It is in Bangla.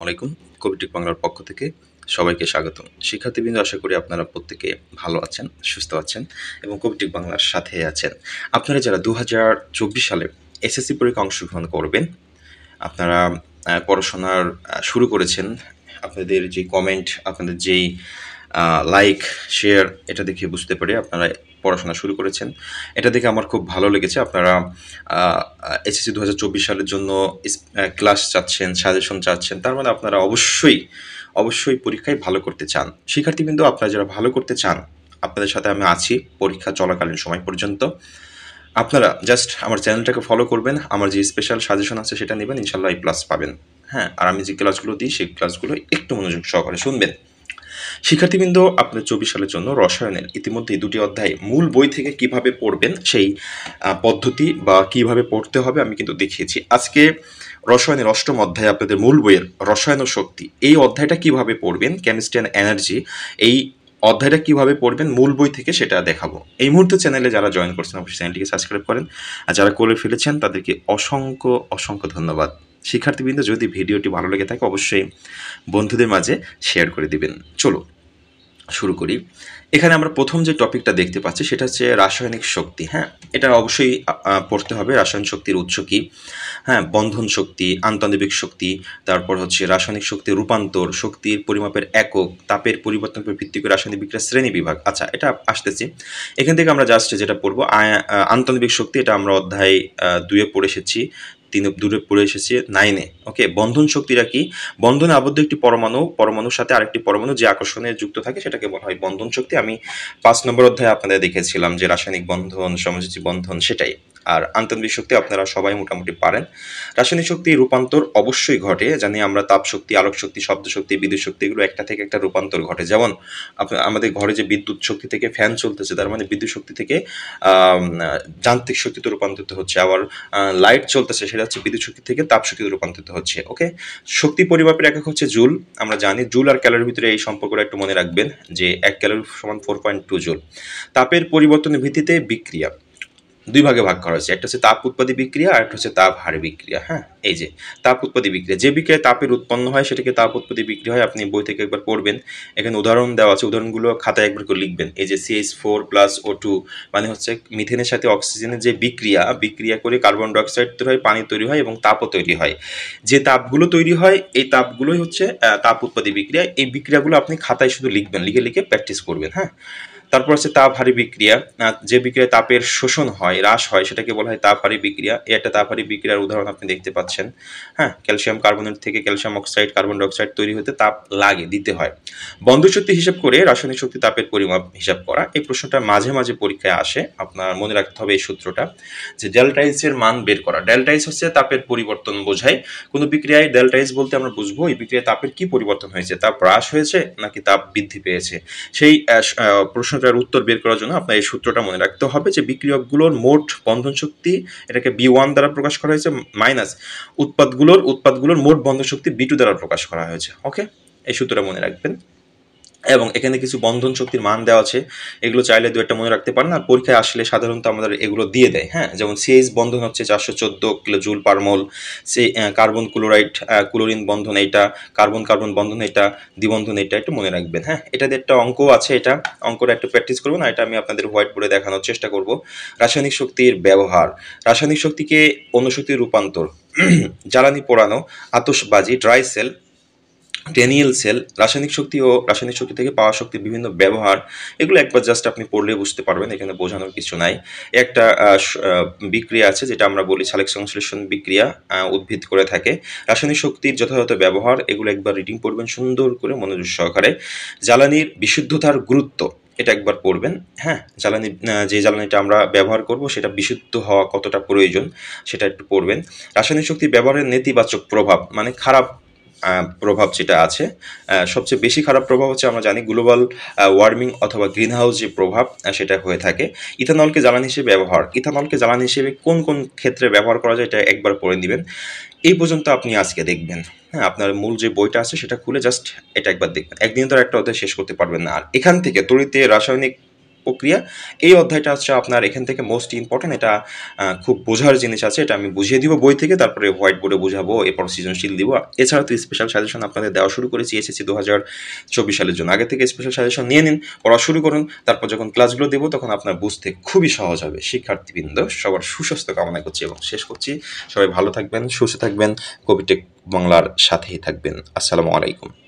আলাইকুম। কবিটিক বাংলার পক্ষ থেকে সবাইকে স্বাগত শিক্ষার্থীবৃন্দ, আশা করি আপনারা প্রত্যেকে ভালো আছেন, সুস্থ আছেন এবং কবিটিক বাংলার সাথে আছেন। আপনারা যারা দু হাজার চব্বিশ সালে এসএসসি পরীক্ষা অংশগ্রহণ করবেন, আপনারা পড়াশোনার শুরু করেছেন, আপনাদের যে কমেন্ট আপনাদের যেই লাইক শেয়ার এটা দেখে বুঝতে পারি আপনারা পড়াশোনা শুরু করেছেন। এটা দেখে আমার খুব ভালো লেগেছে। আপনারা এসএসসি দু হাজার চব্বিশ সালের জন্য ক্লাস চাচ্ছেন, সাজেশন চাচ্ছেন, তার মানে আপনারা অবশ্যই অবশ্যই পরীক্ষায় ভালো করতে চান। শিক্ষার্থীবৃন্দ, আপনারা যারা ভালো করতে চান, আপনাদের সাথে আমি আছি পরীক্ষা চলাকালীন সময় পর্যন্ত। আপনারা জাস্ট আমার চ্যানেলটাকে ফলো করবেন। আমার যে স্পেশাল সাজেশন আছে সেটা নেবেন। ইনশাল্লাহ এই প্লাস পাবেন। হ্যাঁ আর আমি যে ক্লাসগুলো দিই, সেই ক্লাসগুলো একটু মনোযোগ সহকারে শুনবেন। শিক্ষার্থীবৃন্দ, আপনার চব্বিশ সালের জন্য রসায়নের ইতিমধ্যে দুটি অধ্যায় মূল বই থেকে কীভাবে পড়বেন, সেই পদ্ধতি বা কীভাবে পড়তে হবে আমি কিন্তু দেখিয়েছি। আজকে রসায়নের অষ্টম অধ্যায় আপনাদের মূল বইয়ের রসায়ন শক্তি, এই অধ্যায়টা কীভাবে পড়বেন, কেমিস্ট্রি অ্যান্ড এনার্জি, এই অধ্যায়টা কীভাবে পড়বেন মূল বই থেকে সেটা দেখাবো। এই মুহূর্তে চ্যানেলে যারা জয়েন করছেন, অবশ্যই চ্যানেলটিকে সাবস্ক্রাইব করেন। আর যারা করে ফেলেছেন, তাদেরকে অসংখ্য অসংখ্য ধন্যবাদ। শিক্ষার্থীবৃন্দ, যদি ভিডিওটি ভালো লেগে থাকে, অবশ্যই বন্ধুদের মাঝে শেয়ার করে দিবেন। চলো শুরু করি। এখানে আমরা প্রথম যে টপিকটা দেখতে পাচ্ছি সেটা হচ্ছে রাসায়নিক শক্তি হ্যাঁ? এটা অবশ্যই পড়তে হবে রাসায়নিক শক্তির উৎস কী? হ্যাঁ বন্ধন শক্তি আন্তঃনবিক শক্তি তারপর হচ্ছে রাসায়নিক শক্তির রূপান্তর শক্তির পরিমাপের একক তাপের পরিবর্তন ভিত্তি করে রাসায়নিক বিক্রিয়ার শ্রেণি বিভাগ। আচ্ছা এটা আসতেছি। এখান থেকে আমরা জাস্ট যেটা পড়ব আ- আ, শক্তি এটা আমরা অধ্যায় দুয়ে পড়ে এসেছি। তিনে দূরে পড়ে এসেছে নাইনে ওকে বন্ধন শক্তিটা কি? বন্ধনে আবদ্ধ একটি পরমাণু, পরমাণুর সাথে আরেকটি পরমাণু যে আকর্ষণে যুক্ত থাকে সেটাকে বলা হয় বন্ধন শক্তি। আমি পাঁচ নম্বর অধ্যায়ে আপনাদের দেখেছিলাম যে রাসায়নিক বন্ধন, সমযোজী বন্ধন সেটাই। আর আন্তর্বিক শক্তি আপনারা সবাই মোটামুটি পারেন। রাসায়নিক শক্তি রূপান্তর অবশ্যই ঘটে, জানি আমরা তাপ শক্তি, আলোক শক্তি, শব্দ শক্তি, বিদ্যুৎ শক্তি, এগুলো একটা থেকে একটা রূপান্তর ঘটে। যেমন আমাদের ঘরে যে বিদ্যুৎ শক্তি থেকে ফ্যান চলতেছে, তার মানে বিদ্যুৎ শক্তি থেকে যান্ত্রিক শক্তিতে রূপান্তরিত হচ্ছে। আবার লাইট চলতেছে সেটা হচ্ছে বিদ্যুৎ শক্তি থেকে তাপ শক্তিতে রূপান্তরিত হচ্ছে, ওকে? শক্তি পরিমাপের একক হচ্ছে জুল। আমরা জানি জুল আর ক্যালোরির ভিতরে এই সম্পর্কটা একটু মনে রাখবেন যে এক ক্যালোরি সমান ফোর পয়েন্ট টু জুল। তাপের পরিবর্তনের ভিত্তিতে বিক্রিয়া। দুই ভাগে ভাগ করা হয়েছে। একটা হচ্ছে তাপ উৎপাদী বিক্রিয়া আর একটা হচ্ছে তাপ হারে বিক্রিয়া হ্যাঁ? এই যে, তাপ উৎপাদী বিক্রিয়া। যে বিক্রিয়ায় তাপের উৎপন্ন হয়, সেটাকে তাপ উৎপাদী বিক্রিয়া হয়। আপনি বই থেকে একবার পড়বেন। এখানে উদাহরণ দেওয়া আছে। উদাহরণগুলো খাতায় একবার করে লিখবেন। এই যে C H four plus O two মানে হচ্ছে মিথেনের সাথে অক্সিজেনের যে বিক্রিয়া বিক্রিয়া করে কার্বন ডাইঅক্সাইড তৈরি হয়, পানি তৈরি হয় এবং তাপও তৈরি হয়। যে তাপগুলো তৈরি হয়, এই তাপগুলোই হচ্ছে তাপ উৎপাদী বিক্রিয়া। এই বিক্রিয়াগুলো আপনি খাতায় শুধু লিখবেন, লিখে লিখে প্র্যাকটিস করবেন হ্যাঁ? তারপর হচ্ছে তাপহারী বিক্রিয়া। যে বিক্রিয়ায় তাপের শোষণ হয় হ্রাস হয় সেটাকে বলা হয় তাপহারী বিক্রিয়া। এই একটা তাপহারী বিক্রিয়ার উদাহরণ আপনি দেখতে পাচ্ছেন। হ্যাঁ ক্যালসিয়াম কার্বনেট থেকে ক্যালসিয়াম অক্সাইড কার্বন ডাইঅক্সাইড তৈরি হতে তাপ লাগে দিতে হয়। বন্ধ শক্তি হিসাব করে রাসায়নিক শক্তি তাপের পরিমাপ হিসাব করা এই প্রশ্নটা মাঝে মাঝে পরীক্ষায় আসে। আপনার মনে রাখতে হবে এই সূত্রটা যে ডেল্টাইস এর মান বের করা। ডেল্টাইস হচ্ছে তাপের পরিবর্তন বোঝায়। কোনো বিক্রিয়ায় ডেল্টাইস বলতে আমরা বুঝব এই বিক্রিয়ায় তাপের কি পরিবর্তন হয়েছে? তাপ হ্রাস হয়েছে নাকি তাপ বৃদ্ধি পেয়েছে? সেই আহ, প্রশ্নটার উত্তর বের করার জন্য আপনার এই সূত্রটা মনে রাখতে হবে যে বিক্রিয়কগুলোর মোট বন্ধন শক্তি এটাকে বি ওয়ান দ্বারা প্রকাশ করা হয়েছে মাইনাস উৎপাদগুলোর উৎপাদগুলোর মোট বন্ধন শক্তি বি টু দ্বারা প্রকাশ করা হয়েছে। ওকে এই সূত্রটা মনে রাখবেন। এবং এখানে কিছু বন্ধন শক্তির মান দেওয়া আছে। এগুলো চাইলে দু একটা মনে রাখতে পারেন। আর পরীক্ষায় আসলে সাধারণত আমাদের এগুলো দিয়ে দেয় হ্যাঁ? যেমন সিএইচ বন্ধন হচ্ছে চারশো চোদ্দ কিলো জুল পার মোল। সে কার্বন ক্লোরাইড ক্লোরিন বন্ধন এইটা, কার্বন কার্বন বন্ধন এটা দ্বিবন্ধন এটা একটু মনে রাখবেন হ্যাঁ? এটাতে একটা অঙ্ক আছে এটা। অঙ্কটা একটু প্র্যাকটিস করবেন। আর এটা আমি আপনাদের হোয়াইট বোর্ডে দেখানোর চেষ্টা করব। রাসায়নিক শক্তির ব্যবহার। রাসায়নিক শক্তিকে অন্য শক্তির রূপান্তর। জ্বালানি পোড়ানো, আতশবাজি ড্রাই সেল টেনিয়েল সেল, রাসায়নিক শক্তি ও রাসায়নিক শক্তি থেকে পাওয়া শক্তির বিভিন্ন ব্যবহার, এগুলো একবার জাস্ট আপনি পড়লে বুঝতে পারবেন, এখানে বোঝানোর কিছু নাই। একটা বিক্রিয়া আছে, যেটা আমরা বলি সালেক সংশ্লেষণ বিক্রিয়া উদ্ভিদ করে থাকে। রাসায়নিক শক্তির যথাযথ ব্যবহার, এগুলো একবার রিডিং পড়বেন সুন্দর করে মনোযোগ সহকারে। জ্বালানির বিশুদ্ধতার গুরুত্ব, এটা একবার পড়বেন হ্যাঁ? জ্বালানি যে জ্বালানিটা আমরা ব্যবহার করব, সেটা বিশুদ্ধ হওয়া কতটা প্রয়োজন, সেটা একটু পড়বেন। রাসায়নিক শক্তি ব্যবহারের নেতিবাচক প্রভাব মানে খারাপ প্রভাব যেটা আছে সবচেয়ে বেশি খারাপ প্রভাব হচ্ছে আমরা জানি গ্লোবাল ওয়ার্মিং অথবা গ্রিন হাউস যে প্রভাব সেটা হয়ে থাকে। ইথানলকে জ্বালানি হিসেবে ব্যবহার, ইথানলকে জ্বালানি হিসেবে কোন কোন ক্ষেত্রে ব্যবহার করা যায়, এটা একবার পড়ে দিবেন এই পর্যন্ত আপনি আজকে দেখবেন। হ্যাঁ আপনার মূল যে বইটা আছে, সেটা খুলে জাস্ট এটা একবার দেখবেন। একদিন তো একটা অধ্যায় শেষ করতে পারবেন না। আর এখান থেকে তড়িতে রাসায়নিক প্রক্রিয়া। এই অধ্যায়টা হচ্ছে আপনার এখান থেকে মোস্ট ইম্পর্টেন্ট এটা খুব বোঝার জিনিস আছে, এটা আমি বুঝিয়ে দিব বই থেকে, তারপরে হোয়াইট বোর্ডে বুঝাবো, এরপর সৃজনশীল দিব। এছাড়া তো স্পেশাল সাজেশন আপনাদের দেওয়া শুরু করেছি এসএসসি দু হাজার চব্বিশ সালের জন্য। আগে থেকে স্পেশাল সাজেশন নিয়ে নিন, পড়া শুরু করুন, তারপর যখন ক্লাসগুলো দেবো, তখন আপনার বুঝতে খুবই সহজ হবে। শিক্ষার্থীবৃন্দ, সবার সুস্বাস্থ্য কামনা করছি এবং শেষ করছি। সবাই ভালো থাকবেন, সুস্থ থাকবেন কবিটেক বাংলার সাথেই থাকবেন। আসসালামু আলাইকুম।